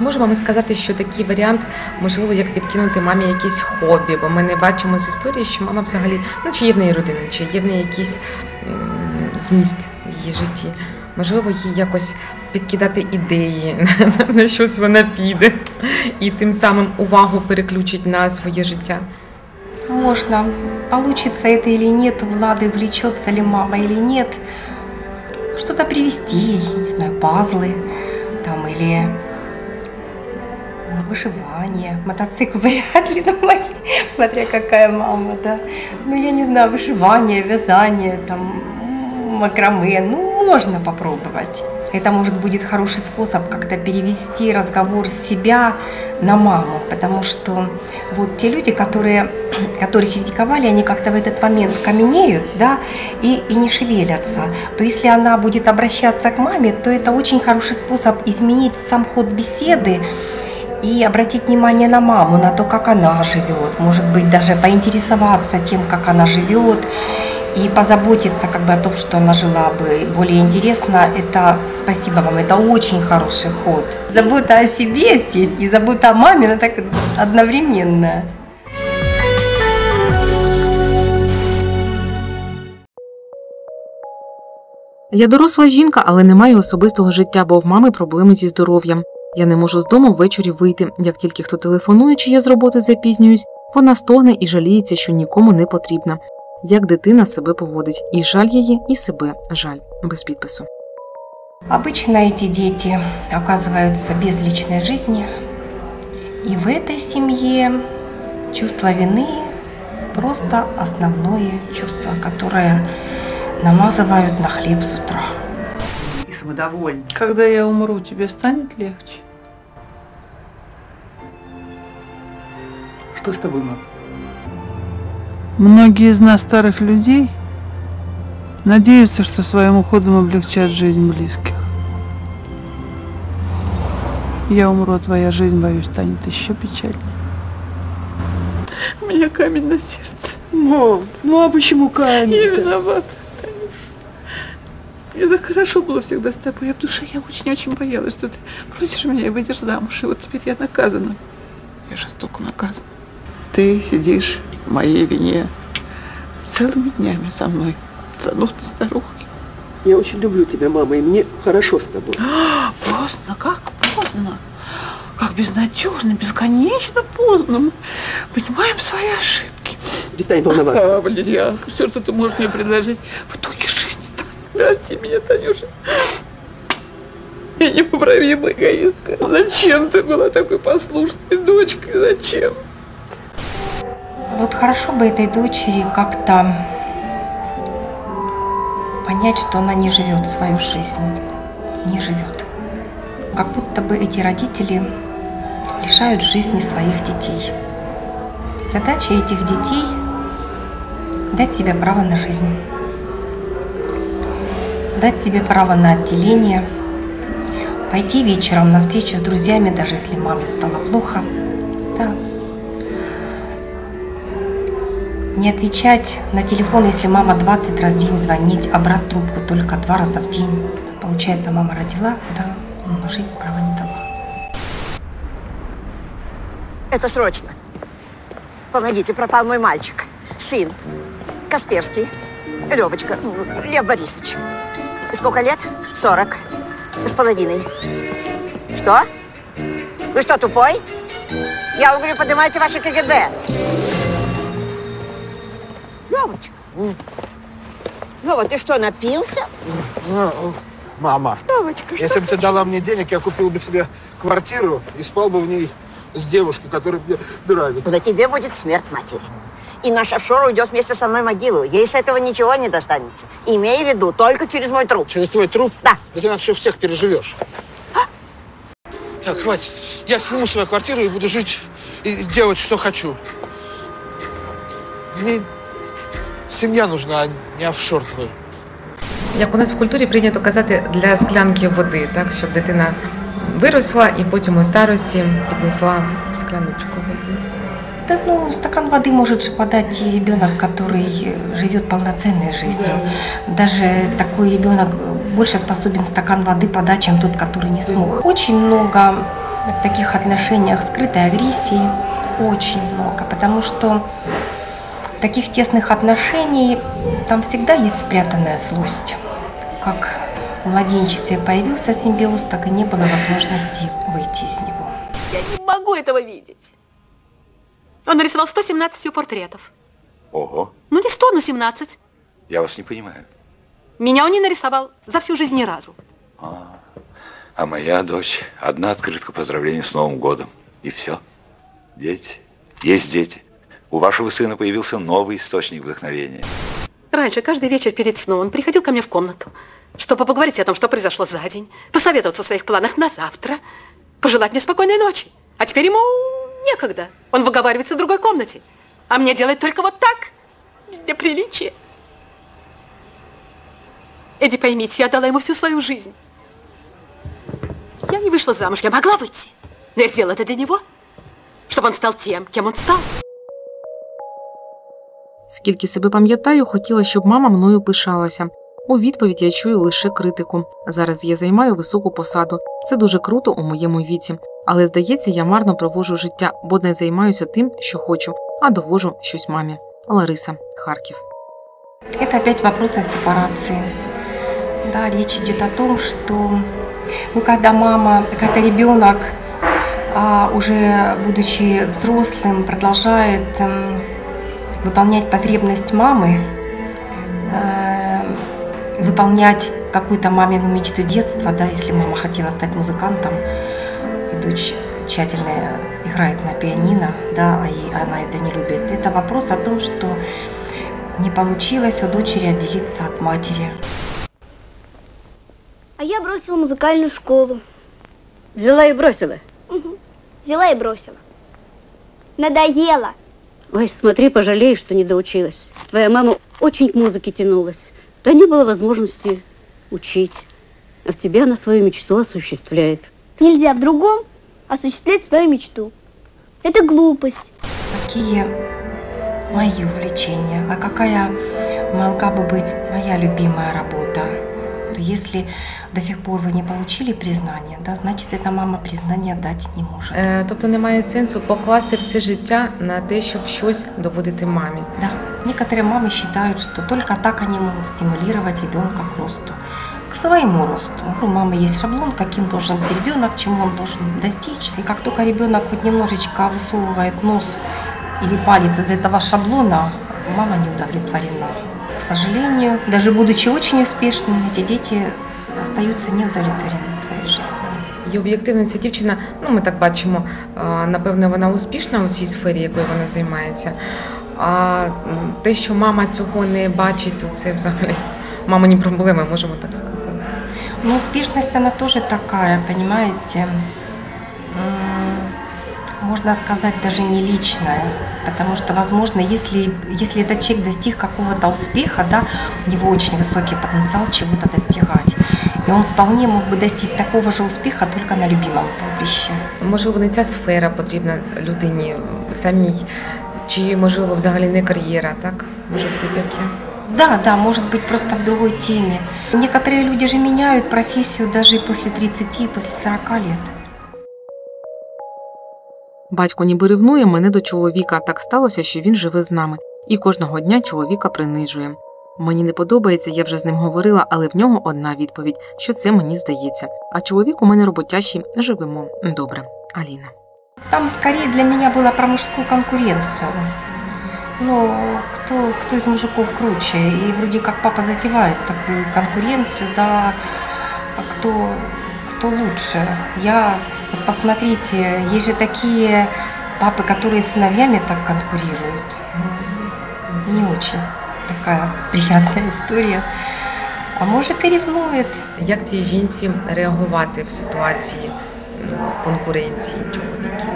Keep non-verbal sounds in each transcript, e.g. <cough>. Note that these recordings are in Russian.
Чи можемо ми сказати, що такий варіант можливо як підкинути мамі якісь хобі? Бо ми не бачимо з історії, що мама взагалі ну чи є в неї родина, чи є в неї якийсь м, зміст в її житті. Можливо, їй якось підкидати ідеї, <laughs> на щось вона піде, і тим самим увагу переключить на своє життя. Можно. Получится это или нет, у Влады влечется ли мама или нет. Что-то привезти, ей, не знаю, пазлы там или ну, выживание. Мотоцикл <laughs> вряд ли, мои- смотря какая мама, да. Ну, я не знаю, выживание, вязание, там, макраме. Ну, можно попробовать. Это, может, будет хороший способ как-то перевести разговор с себя на маму, потому что вот те люди, которые, <clears throat> которых критиковали, они как-то в этот момент каменеют, да, и, и не шевелятся. То если она будет обращаться к маме, то это очень хороший способ изменить сам ход беседы и обратить внимание на маму, на то, как она живет, может быть, даже поинтересоваться тем, как она живет, и позаботиться как бы о том, что она жила бы более интересно, это спасибо вам, это очень хороший ход. Забота о себе здесь и забота о маме, она так одновременно. Я доросла жінка, але не маю особистого життя, бо в мами проблеми зі здоров'ям. Я не можу з дому ввечері вийти. Як тільки хто телефонує, чи я з роботи запізнююсь, вона стогне і жаліється, що нікому не потрібна. Як дитина себе поводить, і жаль її, і себе жаль без підпису. Обычно эти дети оказываются без личной жизни, и в этой семье чувство вины просто основное чувство, которое намазывают на хлеб с утра. И самодовольный. Когда я умру, тебе станет легче? Что с тобой, мам? Многие из нас, старых людей, надеются, что своим уходом облегчат жизнь близких. Я умру, а твоя жизнь, боюсь, станет еще печальнее. У меня камень на сердце. Мам, ну а почему камень? Я виновата. Мне так хорошо было всегда с тобой. Я в душе я очень-очень боялась, что ты просишь меня и выйдешь замуж. И вот теперь я наказана. Я жестоко наказана. Ты сидишь в моей вине целыми днями со мной, занудной старухой. Я очень люблю тебя, мама, и мне хорошо с тобой. <gasps> Поздно, как поздно. Как безнадежно, бесконечно поздно. Мы понимаем свои ошибки. Перестань волноваться. А, Валерьянка, все, что ты можешь мне предложить в итоге так. Прости меня, Танюша. Я непоправимая эгоистка. Зачем ты была такой послушной дочкой? Зачем? Вот хорошо бы этой дочери как-то понять, что она не живет свою жизнь, не живет. Как будто бы эти родители лишают жизни своих детей. Задача этих детей – дать себе право на жизнь, дать себе право на отделение, пойти вечером на встречу с друзьями, даже если маме стало плохо. Да, Не отвечать на телефон, если мама 20 раз в день звонить, а брать трубку только два раза в день. Получается, мама родила, да, но жить права не дала. Это срочно. Помогите, пропал мой мальчик. Сын. Касперский. Левочка. Лев Борисович. Сколько лет? Сорок. С половиной. Что? Вы что, тупой? Я вам говорю, поднимайте ваше КГБ. Левочка. Лева, ты что, напился? Мама, Левочка, что если бы ты дала мне денег, я купил бы себе квартиру и спал бы в ней с девушкой, которая мне нравится. На тебе будет смерть матери И наш офшор уйдет вместе со мной в могилу. Ей с этого ничего не достанется. Имей в виду, только через мой труп. Через твой труп? Да. Да ты нас еще всех переживешь. Так, хватит. Я сниму свою квартиру и буду жить и делать, что хочу. Мне семья нужна, а не офшор твой. Як у нас в культурі прийнято казати для склянки води, так щоб дитина виросла і потім у старості піднесла скляночку води. Да, ну, стакан воды может же подать и ребенок, который э, живет полноценной жизнью. Даже такой ребенок больше способен стакан воды подать, чем тот, который не смог. Очень много в таких отношениях скрытой агрессии очень много, потому что таких тесных отношений там всегда есть спрятанная злость. Как в младенчестве появился симбиоз, так и не было возможности выйти из него. Я не могу этого видеть. Он нарисовал 117 ее портретов. Ого, Ну не 100, но 17. я вас не понимаю. Меня он не нарисовал за всю жизнь ни разу. А моя дочь, одна открытка поздравления с Новым годом. И все. Дети. Есть дети. У вашего сына появился новый источник вдохновения. Раньше, каждый вечер перед сном, он приходил ко мне в комнату, чтобы поговорить о том, что произошло за день, посоветоваться в своих планах на завтра, пожелать мне спокойной ночи. А теперь ему некогда. Он выговаривается в другой комнате. А мне делать только вот так, для приличия. Эдди, поймите, я дала ему всю свою жизнь. Я не вышла замуж, я могла выйти. Но я сделала это для него, чтобы он стал тем, кем он стал. Скільки себе пам'ятаю, хотіла, щоб мама мною пишалася. У відповідь я чую лише критику. Зараз я займаю високу посаду. Це дуже круто у моєму віці. Але здається, я марно проводжу життя, бо не займаюся тим, що хочу, а довожу щось мамі. Лариса, Харків. Это опять вопрос о сепарации. Да, речь идет о том, что ну, когда мама, когда ребенок, а, уже будучи взрослым, продолжает эм, выполнять потребность мамы, э, выполнять какую-то мамину мечту детства, да, если мама хотела стать музыкантом, и дочь тщательно играет на пианино, да, и она это не любит. Это вопрос о том, что не получилось у дочери отделиться от матери. А я бросила музыкальную школу. Взяла и бросила. Взяла и бросила. Надоело. Ой, смотри, пожалеешь, что не доучилась. Твоя мама очень к музыке тянулась. Да не было возможности учить. А в тебе она свою мечту осуществляет. Нельзя в другом осуществлять свою мечту. Это глупость. Какие мои увлечения, а какая могла бы быть моя любимая работа. Если до сих пор вы не получили признание, да, значит, эта мама признания дать не может. Е, тобто немає сенсу покласти все життя на те, щоб щось доводити мамі. Да, некоторые мамы считают, что только так они могут стимулировать ребенка к росту, к своему росту. У мамы есть шаблон, каким должен быть ребенок, чему он должен достичь. И как только ребенок хоть немножечко высовывает нос или палец из этого шаблона, мама не удовлетворена. К сожалению, даже будучи очень успешными, эти дети остаются неудовлетворены своей жизнью. І об'єктивно ця дівчина, ну ми так бачимо, е, напевно, вона успішна у цій сфері, якою вона займається. А м, те, що мама цього не бачить, то це взагалі мамині проблеми, можемо так сказати. Но успешность, она тоже такая, понимаете, м, можно сказать, даже не личная. Потому что, возможно, если, если этот человек достиг какого-то успеха, да, у него очень высокий потенциал чего-то достигать. И он вполне мог бы достичь такого же успеха только на любимом поприще. Можливо, не ця сфера потрібна людині самій, чи можливо взагалі не кар'єра, так? Може бути таке. Да, да, может быть, просто в другой теме. Некоторые люди же меняют профессию даже и после 30, и после 40 лет. Батько ніби ревнує мене до чоловіка. Так сталося, що він живе з нами, і кожного дня чоловіка принижує. Мені не подобається, я вже з ним говорила, але в нього одна відповідь, що це мені здається. А чоловік у мене роботящий, живемо добре. Аліна. Там скорее для меня было про мужскую конкуренцию. Ну, кто, кто из мужиков круче? И вроде как папа затевает такую конкуренцию, да, а кто, кто лучше? Я, вот посмотрите, есть же такие папы, которые с сыновьями так конкурируют. Ну, Не очень такая приятная история. А может и ревнует. Як цій жінці реагувати в ситуації е, конкуренції чоловіків?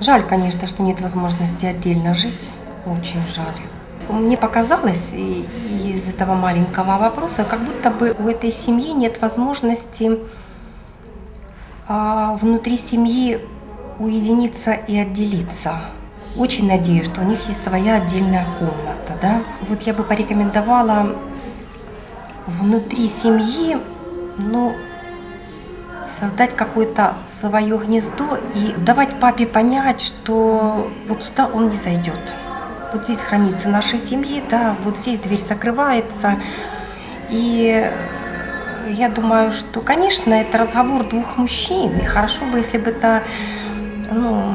Жаль, конечно, что нет возможности отдельно жить. Очень жаль. Мне показалось из этого маленького вопроса, как будто бы у этой семьи нет возможности а, внутри семьи уединиться и отделиться. Очень надеюсь, что у них есть своя отдельная комната. Да? Вот я бы порекомендовала внутри семьи ну, создать какое-то свое гнездо и давать папе понять, что вот сюда он не зайдет. Вот здесь хранится нашей семьи, да, вот здесь дверь закрывается. И я думаю, что, конечно, это разговор двух мужчин. И хорошо бы, если бы это, ну,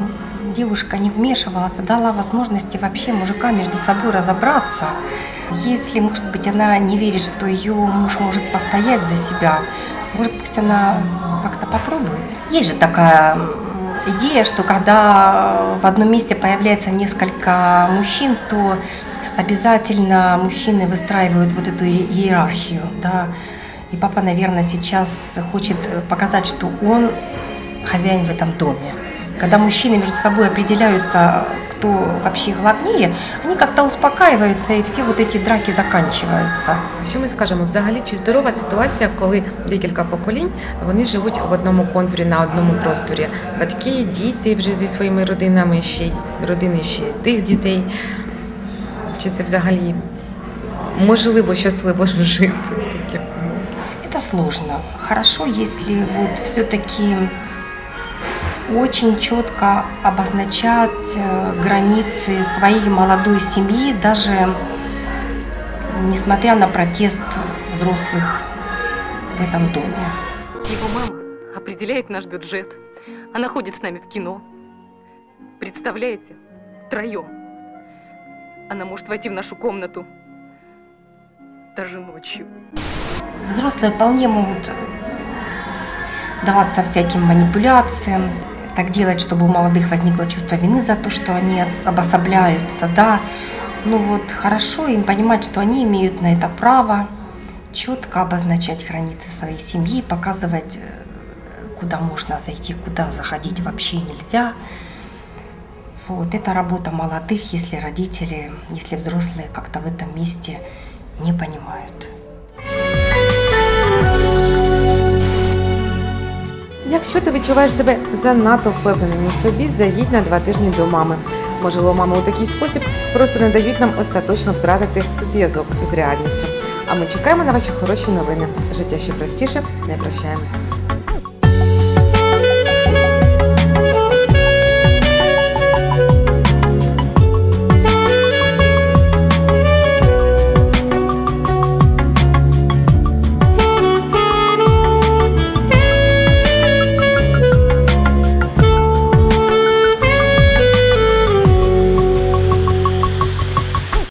девушка не вмешивалась, а дала возможности вообще мужикам между собой разобраться. Если, может быть, она не верит, что ее муж может постоять за себя, может быть, она как-то попробует. Есть же такая идея, что когда в одном месте появляется несколько мужчин, то обязательно мужчины выстраивают вот эту иерархию, да. И папа, наверное, сейчас хочет показать, что он хозяин в этом доме. Когда мужчины между собой определяются, кто вообще главнее, они как-то успокаиваются, и все вот эти драки заканчиваются. Що ми скажемо? Взагалі, чи здорова ситуація, коли декілька поколінь вони живуть в одному контурі на одному просторі? Батьки, діти вже зі своїми родинами, ще родини ще тих дітей. Чи це взагалі можливо щасливо <laughs> жити в таких? Это сложно. Хорошо, если вот все-таки очень четко обозначать э, границы своей молодой семьи, даже несмотря на протест взрослых в этом доме. Его мама определяет наш бюджет. Она ходит с нами в кино. Представляете? Втроем. Она может войти в нашу комнату даже ночью. Взрослые вполне могут даваться всяким манипуляциям, так делать, чтобы у молодых возникло чувство вины за то, что они ос- обособляются, да. Ну вот хорошо им понимать, что они имеют на это право, четко обозначать границы своей семьи, показывать, э, куда можно зайти, куда заходить вообще нельзя. Вот, это работа молодых, если родители, если взрослые как-то в этом месте не понимают. Якщо ти відчуваєш себе занадто впевненим у собі, заїдь на два тижні до мами. Можливо, мами у такий спосіб просто не дають нам остаточно втратити зв'язок з реальністю. А ми чекаємо на ваші хороші новини. Життя ще простіше, не прощаємось.